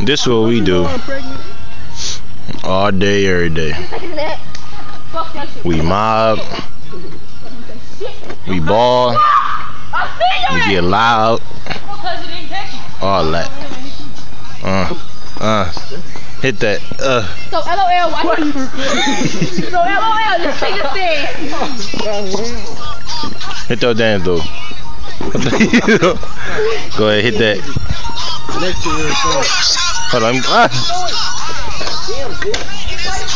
This is what we do. All day, every day. We mob. We ball. We get loud. All that. Uh, uh. Hit that. Uh. So LOL, why you So LOL, this nigga said. Hit those dance though. Go ahead, hit that. Hold on. Ah.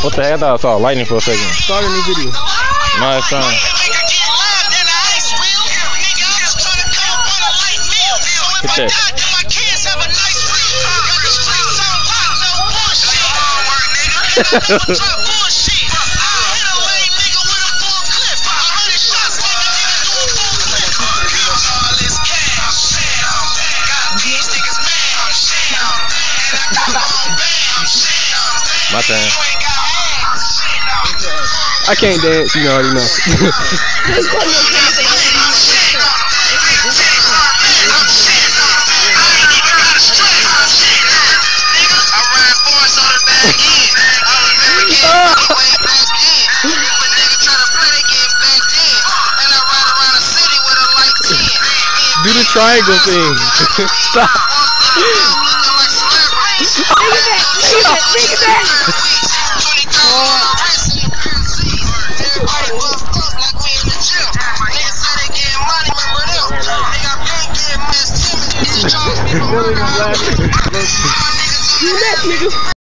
What the hell? I thought I saw lightning for a second. Start a new video. No, it's fine. Hit that. My turn. I can't dance, you already know. Do the triangle thing. Stop. Bring it back, bring it back, bring it back. You that nigga.